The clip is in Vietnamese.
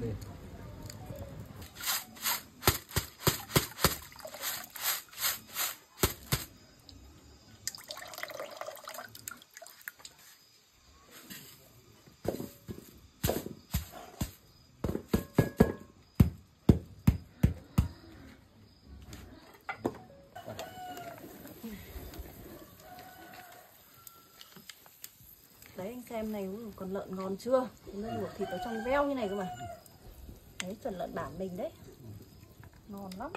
đấy, anh xem này, còn lợn ngon chưa? Chúng ta luộc thịt ở trong veo như này cơ mà đấy chuẩn lợn bản mình đấy. Ngon lắm.